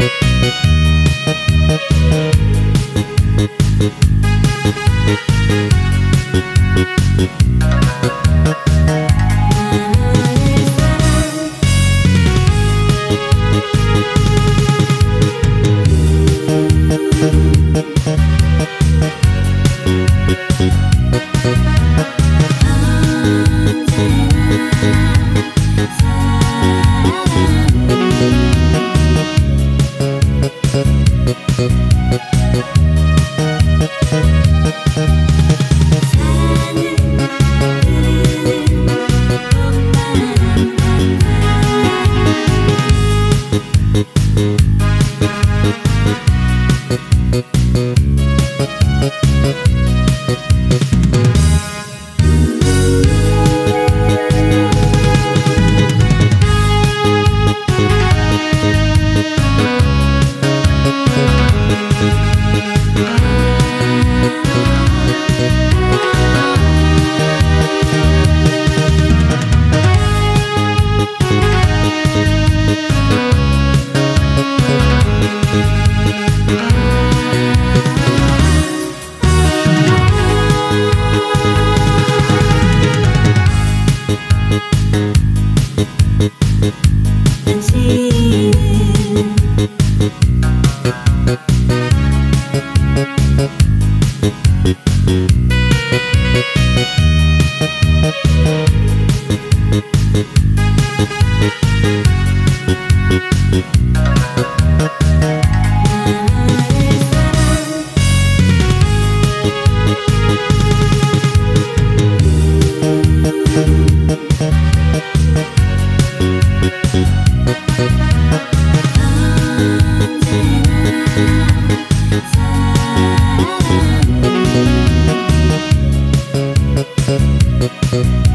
Thank you. Thank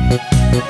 Thank